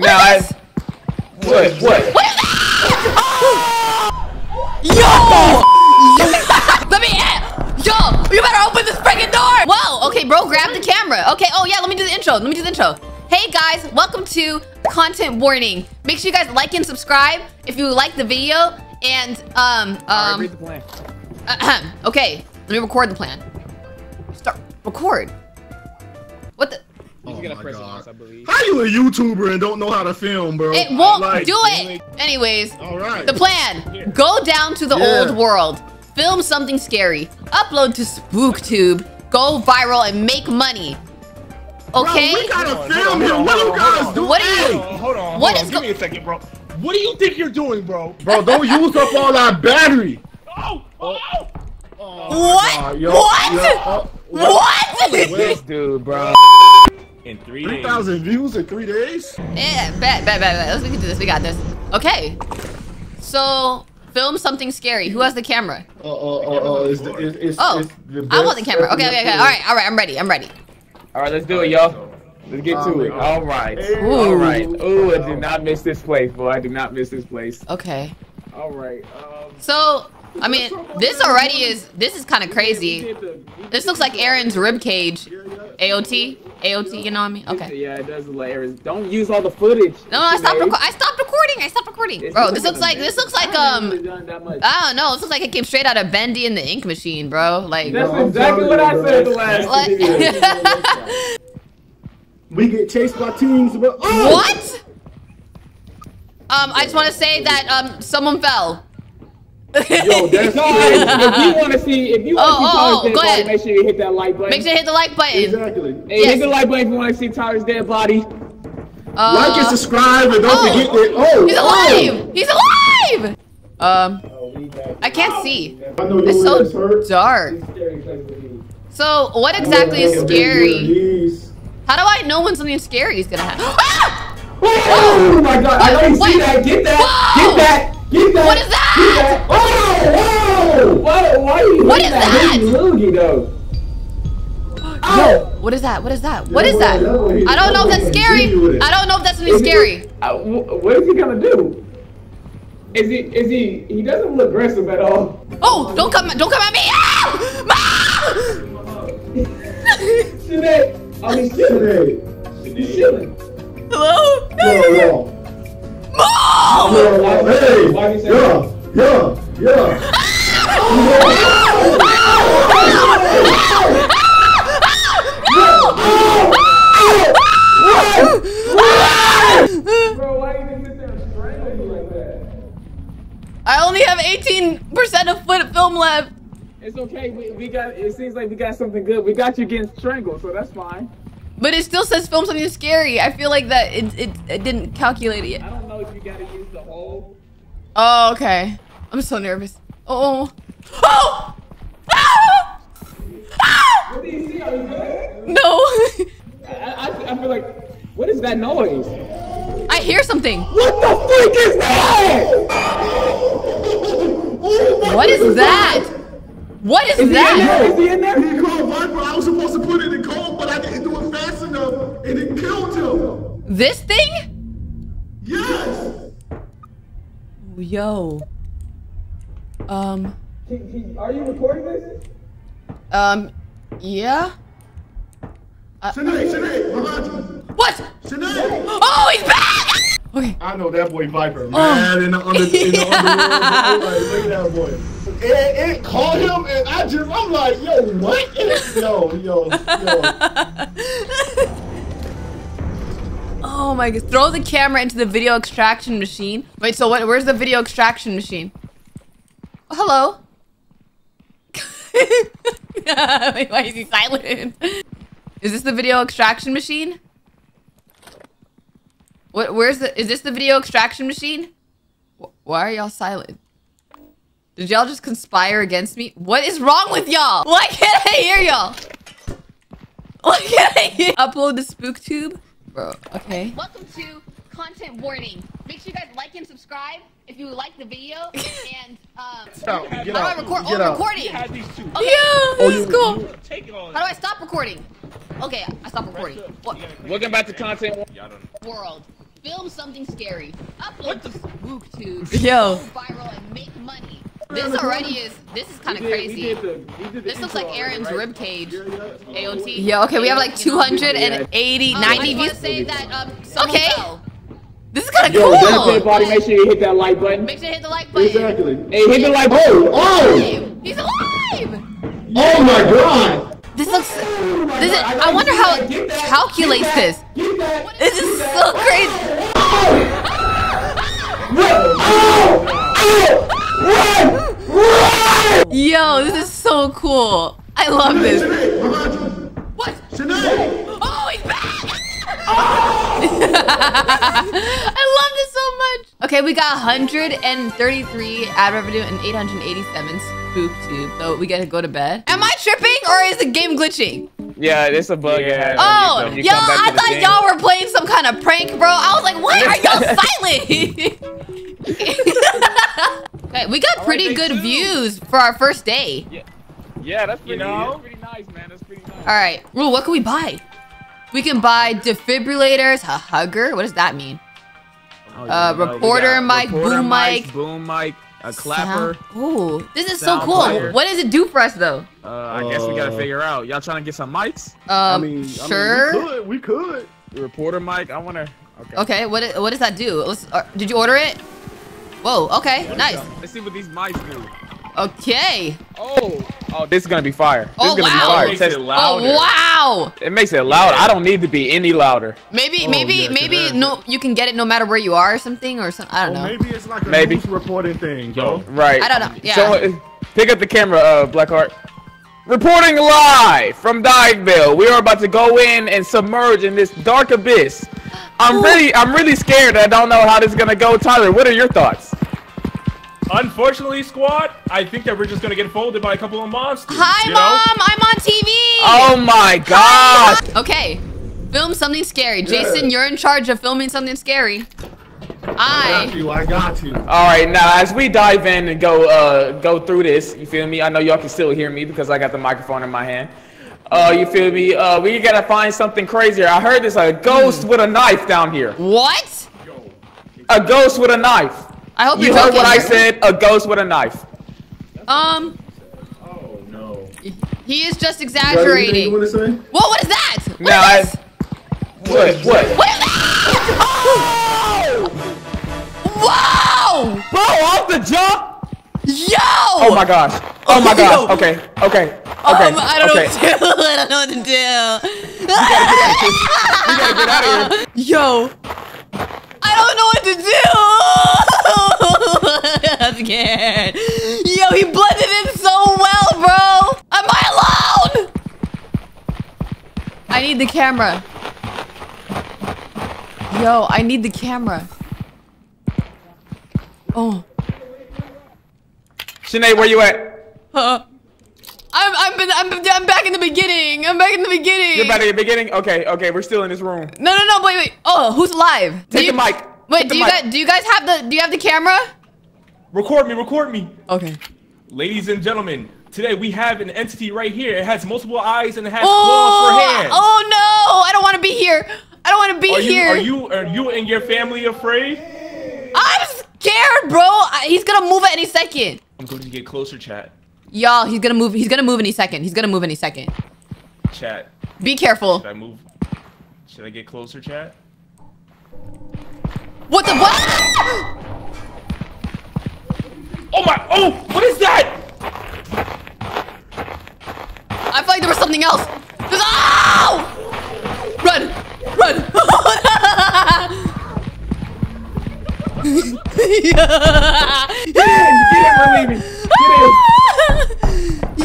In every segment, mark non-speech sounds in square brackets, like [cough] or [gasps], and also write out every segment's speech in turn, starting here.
Nah, I, what? What? What is that? Yo! [laughs] let me in! Yo! You better open this freaking door! Whoa! Okay, bro, grab the camera. Okay, oh yeah, let me do the intro. Let me do the intro. Hey guys, welcome to Content Warning. Make sure you guys like and subscribe if you like the video. And, um, Alright, um, read the plan. [clears throat] okay, let me record the plan. Start, record. What the? He's Oh gonna press God. once, I believe. How you a YouTuber and don't know how to film, bro? It won't Like, do it! Anyways, All right. The plan: go down to the Yeah. old world, film something scary, upload to SpookTube, go viral, and make money. Okay. Bro, Okay? we gotta film hold here. What hold you guys hold on. do? What are you- Hold on, hold on. What hold is on. go- Give me a second, bro. What do you think you're doing, bro? Bro, don't use up all that battery. Oh, oh, what? Uh, yo, what? yo, uh, what? This dude, bro. In three 3,000 views in three days? yeah, bet, bet, bet, bet. Let's we can do this. We got this. Okay. So, film something scary. Who has the camera? Uh, uh, uh, uh, it's, the- it's, it's, Oh, the I want the camera. Okay, okay, okay. All right, all right. I'm ready. I'm ready. All right, let's do it, y'all. Let's get to it. All right. Ooh. All right. Ooh, I do not miss this place, boy. I do not miss this place. Okay. All right. Um, So, I mean, this already is. This is kind of crazy. This looks like Eren's rib cage. AOT, AOT. You know what I mean? Okay. Yeah, it does look like Aries. Don't use all the footage. No, I stopped. Janae. Reco- I stopped recording. I stopped recording. It's Bro, this looks like this looks like I haven't really um. done that much. I don't know. This looks like it came straight out of Bendy and the Ink Machine, bro. Like. That's I'm exactly telling what I bro. said the last What? [laughs] We get chased by teams, but Oh! what? Um, I just want to say that um, someone fell. Yo, [laughs] that's Guys, if you want to see, if you want to Oh, see oh, Tyler's oh, dead body, ahead. make sure you hit that like button. Make sure you hit the like button. Exactly. Hey, Yes. hit the like button if you want to see Tyler's dead body. Uh, like and subscribe and don't oh. forget that. Oh, He's oh. alive! He's alive! Um, I can't see. I know It's so dark. So, what exactly is scary? How do I know when something scary is gonna happen? [gasps] Ah! Oh my god, I know you see that. Get that. Get that. Get that. What is that? Get that. Oh, whoa. Why, why are you What hitting is that? that? Hitting Loogie, though. Yo, what is that? What is that? What is that? I don't know if that's scary. I don't know if that's something Is he- scary. Uh, wh- what is he gonna do? Is he, is he, he doesn't look aggressive at all. Oh, don't come, don't come at me! Ah! Ah! Shanae, oh, he's chilling. Hey, He's chilling. Hello? yo, yo. Mom! Yo, yo, hey, Why you say yeah, yeah, yeah. Bro, why you even sit there and strangle me like that? I only have 18% of foot film left. It's okay. We, we got. It seems like we got something good. We got you getting strangled, so that's fine. But it still says film something scary. I feel like that it, it, it didn't calculate it yet. I don't know if you gotta use the whole. Oh, okay. I'm so nervous. [gasps] Oh. Oh! Ah! Ah! What do you see? Are you good? No. I, I, I feel like. What is that noise? I hear something. What the freak is that? What is that? What is Is he in there? that? Is he in there? And it killed him. This thing? Yes. Yo. Um. He- he- Are you recording this? Um. Yeah. Shanae, Shanae, behind you. What? Shanae. Oh, he's back! Okay. I know that boy Viper, man, in the under, in the Yeah. [laughs] underworld. bro. Like, look at that boy. It, it caught him, and I just, I'm like, yo, what? [laughs] yo, yo, yo. [laughs] Oh my god. Throw the camera into the video extraction machine. Wait, so what? Where's the video extraction machine? Hello. [laughs] Wait, why is he silent? Is this the video extraction machine? What? Where's the? Is this the video extraction machine? Wh- Why are y'all silent? Did y'all just conspire against me? What is wrong with y'all? Why can't I hear y'all? Why can't I hear? Upload to SpookTube, bro. Okay. Welcome to content warning. Make sure you guys like and subscribe if you like the video [laughs] and um. Get out, get How do I out, record? get Oh, out. recording. You had these two. Okay. Yeah, this is cool. Take it. How do I stop recording? Okay, I stopped recording. What Welcome back to content. Y'all don't know. world? Film something scary. Upload to SpookTube. Yo. Go viral and make money. This already is. This is kind of We we crazy. did the- we did the This looks like Eren's right? rib cage. Yeah, yeah. AOT. Yeah, okay, we have like 280, yeah. 90 I views. say that um, Okay. fell. This is kind of Yo, that's cool. it, buddy. Make sure you hit that like button. Make sure you hit the like button. Exactly. Hey, hit the like button. Oh! He's alive. Oh my god! This looks. This is, I wonder how it calculates this. Get that. This is so crazy. [laughs] Yo, this is so cool. I love this. What? Sinead! Oh, he's back! [laughs] I love this so much. Okay, we got 133 ad revenue and 887 spook tube. So we gotta go to bed. Am I tripping or is the game glitching? Yeah, it's a bug. Yeah. Oh, You yo, I thought y'all were playing some kind of prank, bro. I was like, what? Are y'all [laughs] silent? [laughs] okay, we got pretty day good two. views for our first day. Yeah, that's pretty, know? that's pretty nice, man. That's pretty nice. All right, Rule, what can we buy? We can buy defibrillators, a hugger. What does that mean? Oh, Uh, know, reporter got mic, reporter boom mics, mic, boom mic, a clapper. Sound- Ooh, this is so cool. player. What does it do for us though? Uh, I guess we gotta Uh, figure out. Y'all trying to get some mics? Um, I mean, sure. I mean, we could, we could. Reporter mic. I wanna. Okay. okay, what what does that do? Let's, uh, did you order it? Whoa, okay, nice. Let's see what these mice do. Okay. Oh, oh, this is gonna be fire. This Oh, is gonna wow. be fire. Makes it louder. Oh wow. It makes it loud. I don't need to be any louder. Maybe Oh, maybe yeah, 'cause maybe that's- no you can get it no matter where you are or something or something. I don't Or know. maybe it's like a Maybe. news reporting thing, Yo. Right. I don't know, yeah. Someone- pick up the camera, uh, Blackheart. Reporting live from Diveville. We are about to go in and submerge in this dark abyss. I'm really, I'm really scared. I don't know how this is gonna go. Tyler, what are your thoughts? Unfortunately, squad, I think that we're just gonna get folded by a couple of monsters. Hi you know? mom, I'm on TV. Oh my gosh! Okay. Film something scary. Jason, you're in charge of filming something scary. I got you. I got you. All right, now as we dive in and go, uh, go through this, you feel me? I know y'all can still hear me because I got the microphone in my hand. Uh, you feel me? Uh, we gotta find something crazier. I heard there's a ghost with a knife down here. what? A ghost with a knife. I hope You heard what I said? A ghost with a knife. Um, Oh no. he is just exaggerating. want to say? What is that? What Now, I, is this? what? What? What is that? Whoa! Bro, off the jump? Yo! Oh my gosh. Oh my [laughs] gosh. Okay. Okay. Okay. Um, I don't okay. know what to do. [laughs] I don't know what to do. We gotta get out of here. [laughs] Yo. I don't know what to do. [laughs] I'm scared. Yo, he blended in so well, bro. Am I alone? I need the camera. Yo, I need the camera. Oh. Sinead, where you at? Uh, I'm I'm, been, I'm I'm back in the beginning. I'm back in the beginning. You're back in the beginning? Okay, okay, we're still in this room. No, no, no. Wait, wait. Oh, who's live? Take you- the mic. Wait, Take the do you mic. guys do you guys have the do you have the camera? Record me, record me. Okay. Ladies and gentlemen, today we have an entity right here. It has multiple eyes and it has Oh, claws for hands. oh no! I don't want to be here. I don't want to be are you, here. are you are you and your family afraid? I'm scared, bro. I, he's gonna move at any second. I'm going to get closer, chat. Y'all, he's gonna move. He's gonna move any second. He's gonna move any second. Chat. Be careful. Should I move? Should I get closer, chat? What the what? [gasps] Oh my! Oh, what is that? I feel like there was something else. There's, oh! Run! Run! [laughs] Get in, relieve me.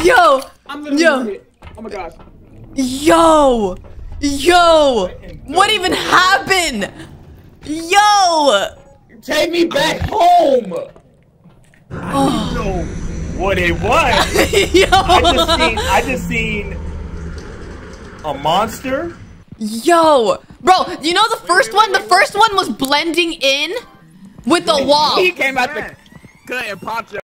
Yo! I'm literally Yo. on. Oh my gosh. Yo! Yo! What even happened? Yo! Take me back home. Oh. No. What it was? [laughs] Yo! I just seen. I just seen a monster. Yo! Bro, you know the first one? The first one was blending in with the wall. He came out the cut and popped your.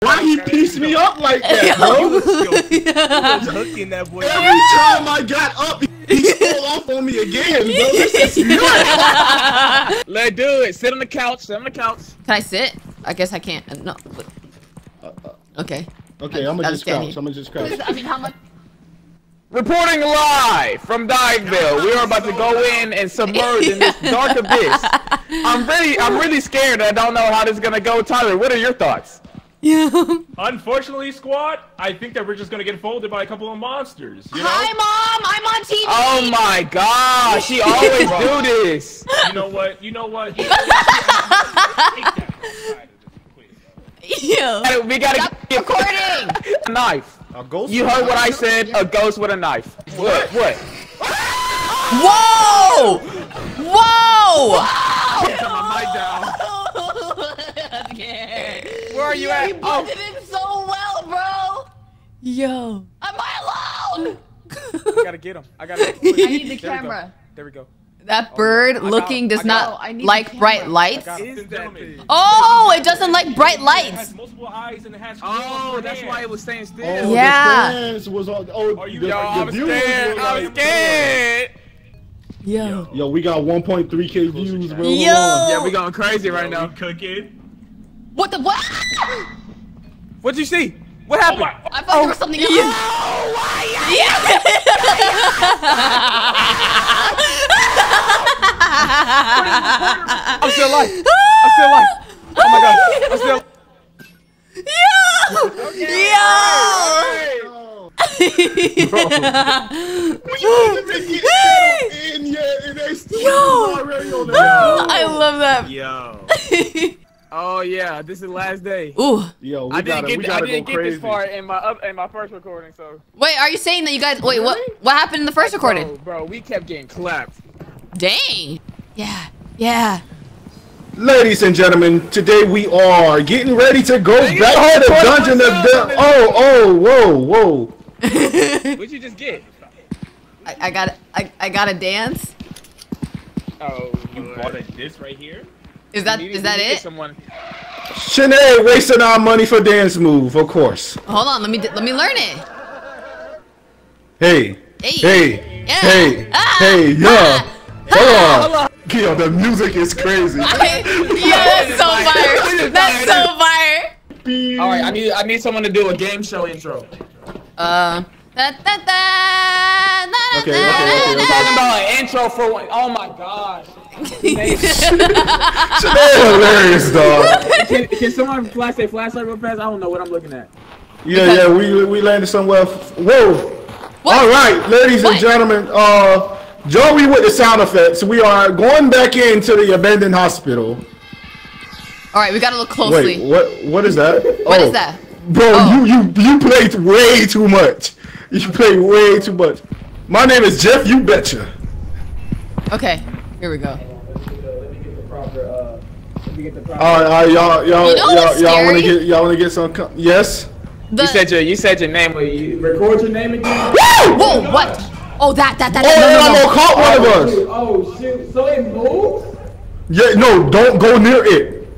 Why he pieced me up like that, Yo. bro? [laughs] was hooking that boy. Every time I got up, he stole off on me again, bro. This is [laughs] nuts. Let's do it. Sit on the couch. Sit on the couch. Can I sit? I guess I can't. Uh, No. Okay. Okay, I'm gonna just stand crouch. I'm gonna just crouch. I mean, how much? Reporting live from Diveville. We are about to go in and submerge in this dark [laughs] abyss. I'm really, I'm really scared. I don't know how this is gonna go. Tyler, what are your thoughts? Yeah. [laughs] Unfortunately, squad, I think that we're just gonna get folded by a couple of monsters. You know? Hi, mom. I'm on TV. Oh my God! She always do [laughs] this. You know what? You know what? Yeah. We gotta Stop get recording. a knife. A ghost. You heard what I said? A ghost with a knife. What? What? Whoa! Whoa! Where are you Yeah, at? you Oh, blended in so well, bro. Yo. Am I alone? I gotta get him. I gotta. [laughs] I need the There we go. camera. There we go. That bird got- looking I does got- not I like bright lights. got Ladies and gentlemen, Oh, it doesn't like bright It lights. has multiple eyes and it has. Oh, four that's why it was staying oh, still. Oh, Yeah. The was on. Oh, Are you- the, Yo, the I'm scared. were I'm like, scared. Yo. Yo, we got 1.3k views, bro. Yo. Yeah, we going crazy right Are now. we cooking? What the what? What'd you see? What Oh happened? my! I thought there was something oh, else. [laughs] [laughs] [laughs] I'm still alive. I'm still alive. Oh my god. I'm still. We didn't even get in yet, and they still Yo. already on the I love that. Yo. Oh yeah, this is the last day. Ooh. Yo, we I gotta, didn't we get. I gotta didn't go get crazy. this far in my up in my first recording, so. Wait, are you saying that you guys? Wait, what? What happened in the first recording? Bro, bro, we kept getting clapped. Dang. Yeah. Yeah. Ladies and gentlemen, today we are getting ready to go Nigga, back to the dungeon of myself the. Oh, oh, whoa, whoa. [laughs] What'd you just get? I, I got. I, I got a dance. Oh, You bought a disc right here? Is that? We need- Is we that need to get it? Someone. Sinead wasting our money for dance move, of course. Hold on. Let me. Let me learn it. Hey, Hey. hey, Yeah. hey, Ah. hey, yeah. Ah. Hold on. Yo, the music is crazy. [laughs] yeah, that's so fire. That's so fire. All right, I need I need someone to do a game show intro. Uh. Da, da, da, da, da, Okay, da, okay, okay, da, I'm talking about an intro for one. Oh my gosh. [laughs] Sinead hilarious, dog. Can, can someone flash their flashlight real fast? I don't know what I'm looking at. Yeah, yeah, we we landed somewhere. Whoa. What? All right, ladies What? and gentlemen. Uh, Joey with the sound effects. We are going back into the abandoned hospital. All right, we gotta look closely. Wait, what? What is that? What oh, is that? Bro, Oh. you you you played way too much. You played way too much. My name is Jeff. You betcha. Okay, here we go. All right, all right, y'all, y'all, You know y'all, y'all want to get, y'all want to get some? Yes. The, You said your you said your name. Will you record your name again? whoa, what? Oh, that, that, that. Oh, no, and no, I'm no. gonna caught one of us. Oh shoot! So it moved? Yeah, no, don't go near it.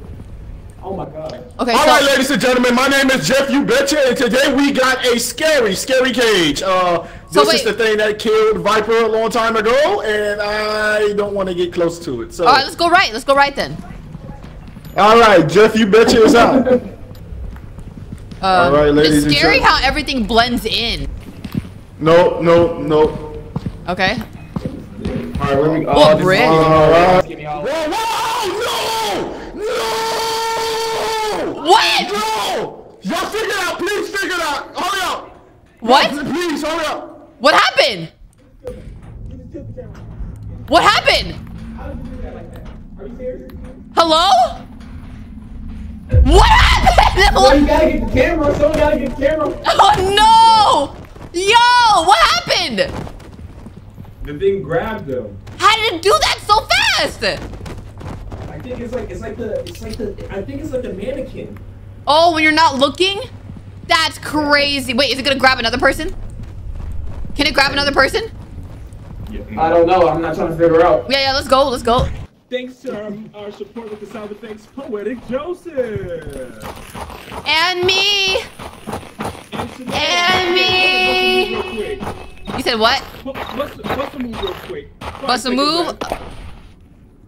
Oh my god! Okay, All so right, ladies and gentlemen, my name is Jeff You Betcha, and today we got a scary, scary cage. Uh, So this is the thing that killed Viper a long time ago, and I don't want to get close to it. So, all right, let's go right. Let's go right then. all right, Jeff You Betcha is [laughs] out. Uh, All right, ladies and It's scary how everything blends in. No, no, no. Okay. All right, let me. Oh, uh, Brick. Uh, all right. Give. Whoa, whoa, no, no, What? no! Y'all figure it out, please figure it out. Hurry up, What? please hurry up. What happened? What happened? Hello? What happened? Oh, you gotta get the camera. Someone gotta get the camera. [laughs] Oh no! Yo, what happened? The thing grabbed them. How did it do that so fast? I think it's like it's like the it's like the I think it's like the mannequin. Oh, when you're not looking? That's crazy. Wait, is it gonna grab another person? Can it grab another person? I don't know. I'm not trying to figure out. Yeah, yeah, let's go, let's go. Thanks to our, our support with the sound effects, Poetic Joseph. And me! And, Sinead, And me. Real quick. You said what? Bu- Bust, bust a move real quick. Bust a move?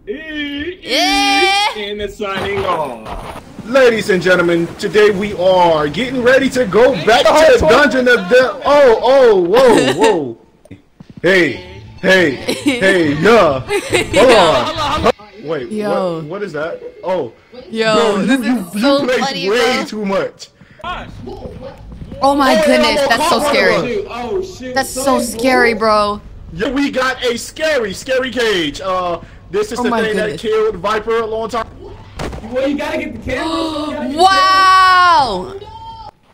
Yeah. And it's signing off. Ladies and gentlemen, today we are getting ready to go back to the dungeon of the. Oh, oh, whoa, whoa. [laughs] Hey, hey, hey, [laughs] yeah. Hold on. Wait, Yo. what, what is that? Oh, Yo, bro, this you, you, is you so played funny, way bro. too much. Gosh. Oh my Oh, goodness, yeah, that's so scary. Oh shoot. That's so Sorry, scary, bro. Yeah, we got a scary, scary cage. Uh, this is Oh the my thing goodness. that killed Viper a long time. Well, you gotta get the camera. you the Wow!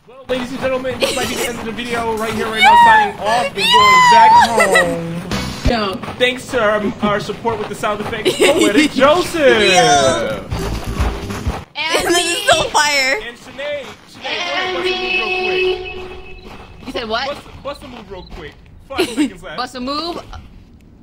Well, ladies and gentlemen, this might be the end of the video right here, right now, signing off and going back home. camera. No. Thanks to our, our support with the sound effects, [laughs] Poetic Joseph. And this is so fire. And Sinead, Sinead, You said what? bust, bust a move real quick. Five [laughs] seconds left. Bust a move. [laughs]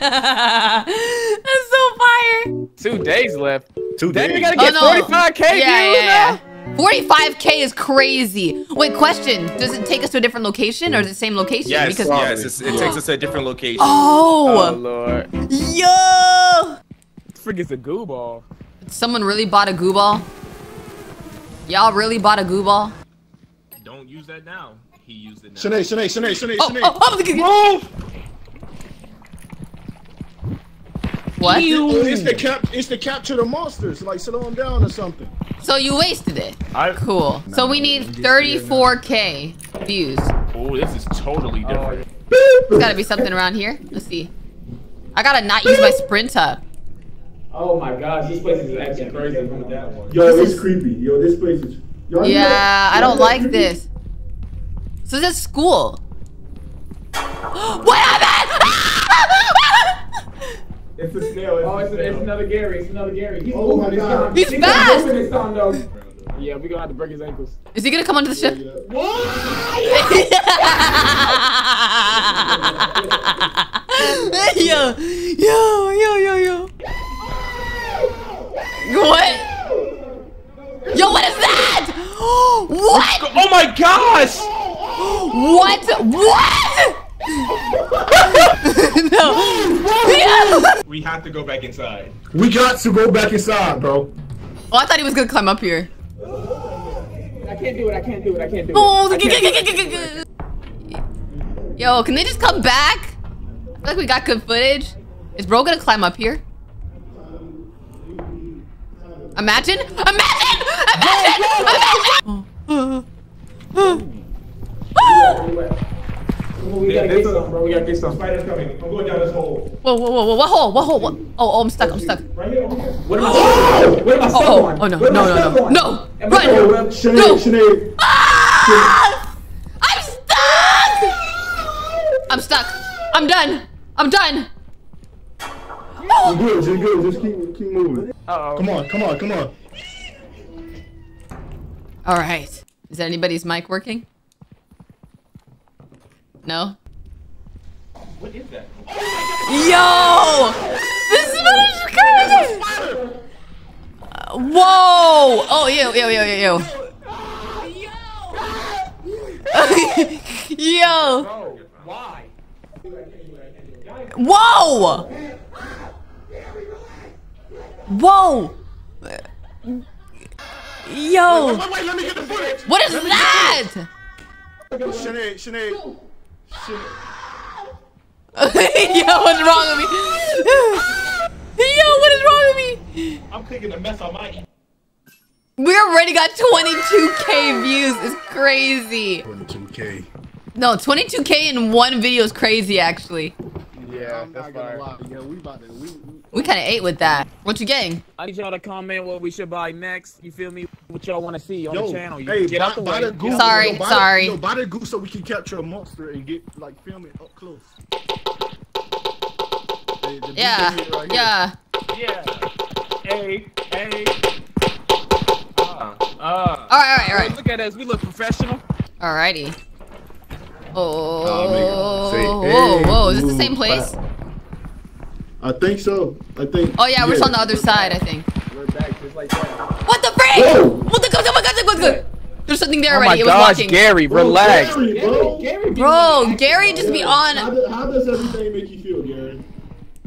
That's so fire. Two days left. Two Then we days. gotta oh, get Oh, no. 45k Yeah, views yeah, now. yeah. 45k is crazy. Wait, question. Does it take us to a different location or is it the same location? Yes, because yes, it's, it takes us to a different location. Oh Oh, lord. yo! Forgets a goo ball. Someone really bought a goo ball? Y'all really bought a goo ball? Don't use that now. He used it now. Shanae, Shanae, Shanae, Shanae, Oh, Shanae. oh, oh, look Move! What? Oh, it's the cap. It's the capture the monsters. Like slow them down or something. So you wasted it. I, Cool. So we need 34k views. oh, this is totally oh, different. There's gotta be something around here. Let's see. I gotta not use my sprint up. Oh my gosh, this place is actually crazy. From that one. Yo, it's creepy. Yo, this place is. Yo, you know- Yeah, I don't like creepy? this. So this is school. what happened? [laughs] It's a snail. It's Oh, a it's, it's another Gary. It's another Gary. He's Oh my moving. God. He's He's fast. moving this time. Yeah, we're gonna have to break his ankles. Is he gonna come onto the ship? [laughs] yo, yo, yo, yo, yo. What? Yo, what is that? [gasps] what? Oh my gosh! What? What? no. We have to go back inside. We got to go back inside, bro. Oh, I thought he was gonna climb up here. I can't do it. I can't do it. I can't do it. Oh, can't do it. Yo, can they just come back? I feel like we got good footage. Is bro gonna climb up here? Imagine! Imagine! Imagine! Imagine! [laughs] [laughs] We gotta get some, bro. We gotta get some. Spider's coming. I'm going down this hole. Whoa, whoa, whoa, whoa, what hole? What hole? What? Oh, oh, I'm stuck, I'm stuck. Right here, over here. What am I stuck on? What am I stuck Oh, oh, on? oh, no, no, no, no. No, run. Shanae, Shanae. Ah! I'm stuck! I'm stuck. I'm done. I'm done. You're good. You're good. Just keep keep moving. Uh oh. Come on, come on, come on. All right. Is anybody's mic working? No? What is that? Yo! This is what is crazy! Uh, Whoa! Oh, yo, yo, yo, yo, yo. [laughs] yo! Bro, why? Whoa! Whoa! Yo! Wait, wait, let me get the footage. What is that? Shanae, Shanae. [laughs] Yo, what's wrong with me? [laughs] Yo, what is wrong with me? I'm clicking a mess on my. We already got 22k views. It's crazy. 22k. No, 22k in one video is crazy, actually. Yeah, I'm not gonna lie. Yeah, we about to. We, we- We kind of ate with that. What you getting? I need y'all to comment what we should buy next. You feel me? What y'all want to see on Yo, the channel? You hey, get buy, out the buy way. the goose. Sorry, yo, buy sorry. The, yo, buy the goose so we can capture a monster and get like film it up close. Hey, the Yeah, right yeah. Yeah. Hey, hey. Ah, ah. All right, all right, all right. Look at us. We look professional. Alrighty. Oh, Oh. Say, whoa, hey, whoa! Is this the same place? back. I think so. I think. Oh yeah, we're just on the other side, I think. We're back just like that. What the frick? Whoa. What the? Oh my god! What's good? There's something there Oh my already. it was gosh, walking. Gary, Bro, relax. Gary, bro. Gary Bro, Gary just be How, on. do- how does everything make you feel, Gary?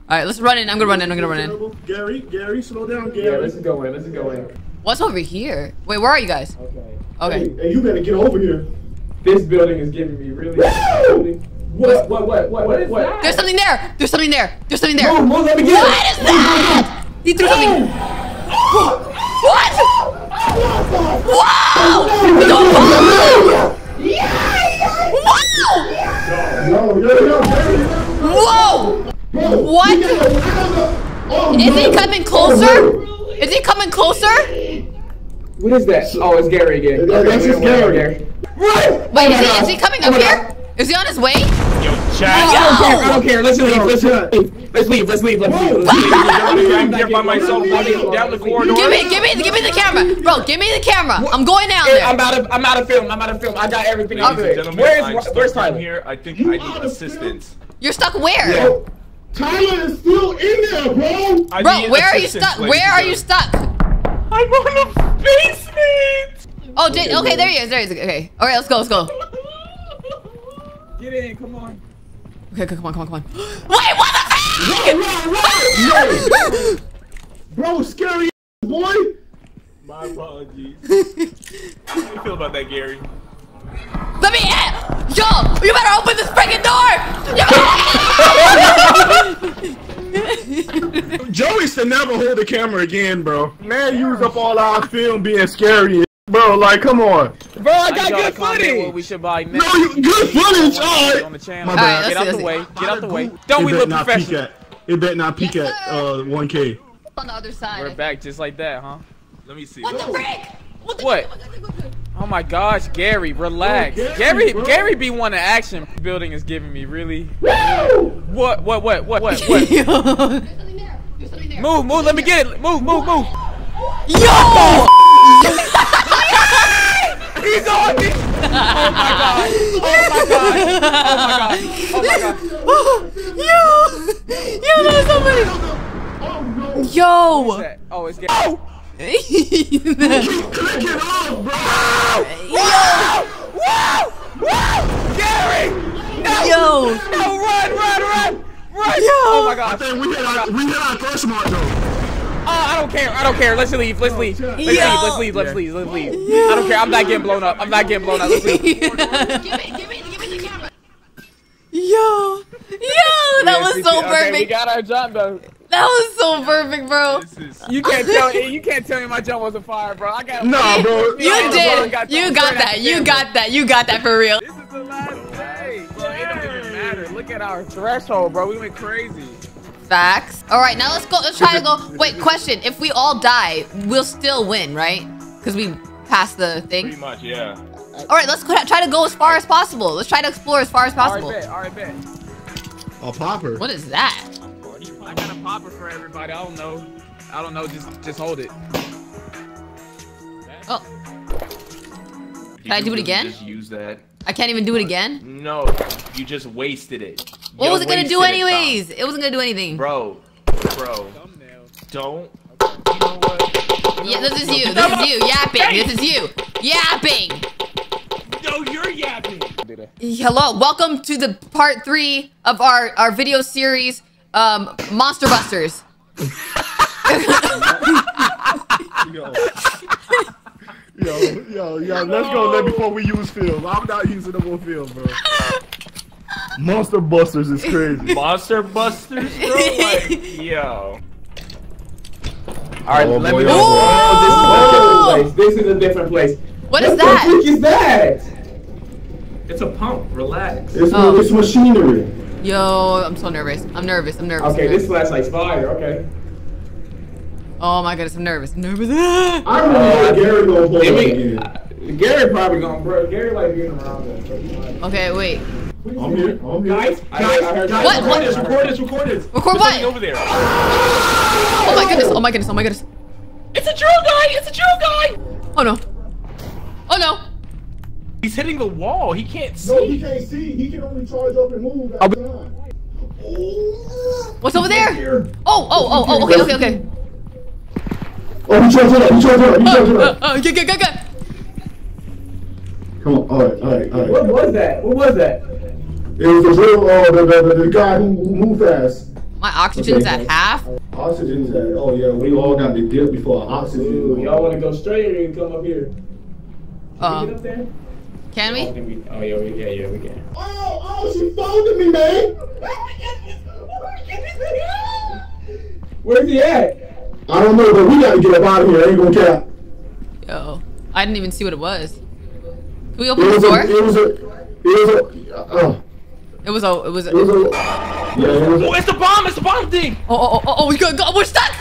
All right, let's run in. I'm gonna run in. I'm gonna run in. Gary, Gary, slow down, Yeah, Gary. let's go in. Let's go in. What's over here? Wait, where are you guys? Okay. Okay. Hey, you better get over here. This building is giving me really. What? What? What? What? What? What? There's something there. There's something there. There's something there. Move, move, let me get What it. is that? He threw something. What? Wow! Wow! Yo, yo, yo, Gary. Whoa! What? Is he coming closer? Is he coming closer? What is that? Oh, it's Gary again. Yeah, that's just Gary. Wait, is he, is he coming up here? Is he on his way? Yo, oh, I chat. don't care. I don't care. Let's leave. Let's leave. Let's leave. Let's leave. Let's leave. Let's leave. I'm here by myself walking down the corridor. Give me, give me, give me the camera, bro. Give me the camera. I'm going down I'm out of. I'm out of film. I'm out of film. I got everything. Ladies and Where's I'm Where's Tyler? here. I think I need assistance. You're stuck where? Yo, Tyler is still in there, bro. Bro, where are you stuck? Where are you stuck? I'm on the basement. Oh, Jay, okay, there he is. There he is. Okay. All right, let's go. Let's go. Get in. Come on. Okay, okay, come on, come on, come on. [gasps] Wait, what the fuck no no Bro, scary boy. My apologies. How do you feel about that, Gary? Let me in! Yo, you better open this freaking door! You [laughs] better- [laughs] [laughs] Joey used to never hold the camera again, bro. Man, use up all our film being scary. Bro, like, come on. Bro, I I got good comment footage. what we should buy No, you, good footage, on the channel. My bad. Alright, Get out let's the see, way. Get out the way. Don't we better look not peek professional? at. It better not peek Yes, at uh 1K. On the other side. We're back just like that, huh? Let me see. What the frick? What? The What? Oh my gosh, Gary, relax. Bro, Gary, Gary, bro. Gary be wanting action. Building is giving me really. What? What? What? What? What? What? [laughs] Yo! Move, move. Let me get it. Move, move, move. Yo! [laughs] He's on me. Oh my god. Oh my god. Oh my god. Oh my god. Yo! Yo, that was so funny! Yo! Oh, it's oh! Gary. Oh! Click it off, bro. Gary! No! Yo! No! Run! Run! Run! Run! Yo! Oh my I god. think we hit our, we hit our crush mark, though. Oh, I don't care. I don't care. Let's leave. Let's leave. Let's leave. Yo. Let's leave. Let's leave. Let's leave. I don't care. I'm not getting blown up. I'm not getting blown up. Let's leave. [laughs] Yo! Yo! That was so Okay, we got our jump though. That was so perfect, bro! Is. You can't tell. You can't tell me my jump wasn't fire, bro. I got. Nah, bro. You Yeah, did! got You got that! You got that! You got that for real! At our threshold, bro. We went crazy. Facts. All right, now let's go. Let's try to go. [laughs] Wait, question: If we all die, we'll still win, right? Because we passed the thing. Pretty thing. much, yeah. All right, let's try to go as far as possible. Let's try to explore as far as possible. All right, possible. bet. All right, bet. A popper. What is that? I got a popper for everybody. I don't know. I don't know. Just, just hold it. Oh, Can I do it again? Just use that. I can't even do it again. No, you just wasted it. What You was it gonna do wasted it, anyways? It wasn't gonna do anything. Bro, bro, don't. You know what? Yeah, this is you. This is you yapping. This is you yapping. No, you're yapping. Hello, welcome to the part three of our our video series, um, Monster Busters. [laughs] Yo. yo, yo, yo, let's go let before we use film. I'm not using the more film, bro. [laughs] Monster Busters is crazy. Monster Busters, bro. Like, [laughs] yo. All right, Oh, let boy, me oh, know. Ooh! Oh! This is a different place. What is What the that? freak is that? It's a pump. Relax. It's, Oh. it's machinery. Yo, I'm so nervous. I'm nervous. I'm nervous. Okay, I'm this nervous. flashlight's fire. Okay. Oh my goodness, I'm nervous. I'm nervous. [gasps] I remember Gary gonna pull Give up me- again. uh, Gary probably gonna bro. Gary like being around us. so he might- Okay, wait. I'm here. I'm here. Guys, Guys, guys, I What? record this, record this, record this. Record what? over there. [gasps] Oh my goodness. Oh my goodness. Oh my goodness. It's a drill guy. It's a drill guy. Oh no. Oh no. He's hitting the wall. He can't see. No, he can't see. He can only charge up and move at a time. What's over there? Oh, oh, oh, oh. Okay, okay, okay. Oh, he charged up. He charged up. He charged Uh, up. oh, get, get, get, get. Come on. alright, alright, alright. What was that? What was that? It was the real, uh, the, the, the, the guy who, who moved fast. My oxygen's Okay. at half. Oxygen's at, oh yeah, we all got the dip before Ooh, oxygen. y'all want to go straight or you can come up here? Can we get Um, up there? can Oh, we? can we? Oh, yeah, we, yeah, yeah, we can. Oh, oh, she folded me, man. Where's he at? I don't know, but we gotta get up out of here. I ain't gonna cap. Yo, I didn't even see what it was. Can we It open the was a, door? it was a, it was a, uh, It was a. It was. it was A, a, yeah, it was Oh, it's the bomb! It's the bomb thing! oh, oh, oh, oh, we go, go, we're stuck.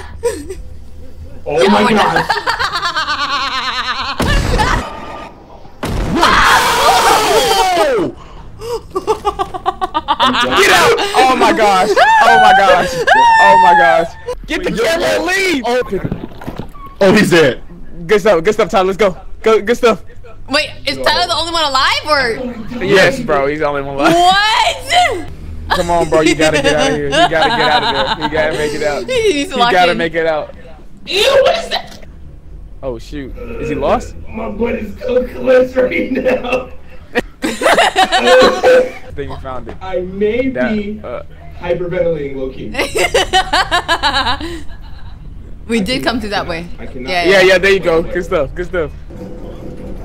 Oh my my god. [laughs] Get out! Oh my gosh! Oh my gosh! Oh my gosh! Get the camera and leave! Oh. oh, he's dead. Good stuff, good stuff, Tyler. Let's go. Go, good stuff. Wait, is Tyler the only one alive or Yes, bro. He's the only one left. what? Come on, bro. You gotta get out of here. You gotta get out of there. You gotta [laughs] make it out. he needs to You lock gotta in. make it out. Ew, what is that? Oh shoot. Is he lost? My butt is so close right now. [laughs] [laughs] I think he found it. I may be uh, hyperventilating low key. [laughs] we did come through that way. I cannot. Yeah, yeah, yeah. There you go. Good stuff. Good stuff.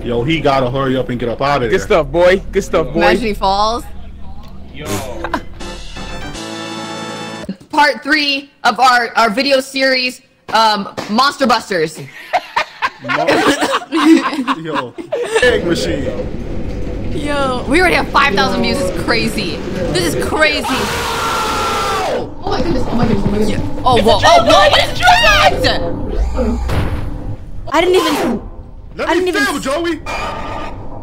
Yo, he gotta hurry up and get up out of there. Good stuff, boy. Good stuff, boy. Imagine he falls. Yo. [laughs] Part three of our our video series, um, Monster Busters. [laughs] Yo, egg machine. Yo, we already have 5,000 views. It's crazy. This is crazy. Oh my goodness, oh my goodness, oh my goodness. Oh, whoa. Oh, no. What is that? I didn't even. Let I me didn't even film, s- Joey.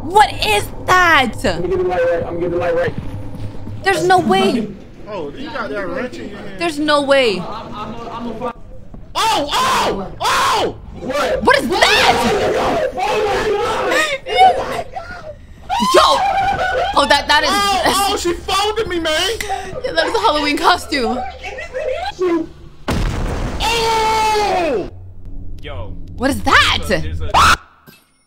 What is that? I'm getting the light right. I'm getting the light right. There's no way. Oh, you got that wrench in your hand. There's no way. Oh, oh, oh! What? What is that? Oh [laughs] Yo! Oh, that that is Oh, oh, she folded me, man. that is a Halloween costume. Oh! Yo. What is that? There's a.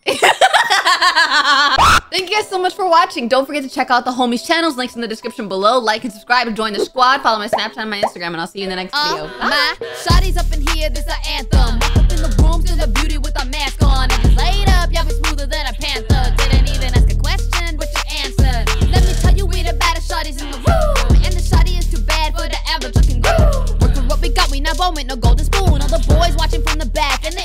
[laughs] Thank you guys so much for watching. Don't forget to check out the homies' channels. Links in the description below. Like and subscribe and join the squad. Follow my Snapchat and my Instagram, and I'll see you in the next video. Uh, my shawty's up in here, this a anthem. Walk up in the room, still the beauty with a mask on. If it's laid up, y'all be smoother than a pants shawty's in the room. And the shawty is too bad for the average looking group. Work for what we got, we not born with no golden spoon. All the boys watching from the back, and they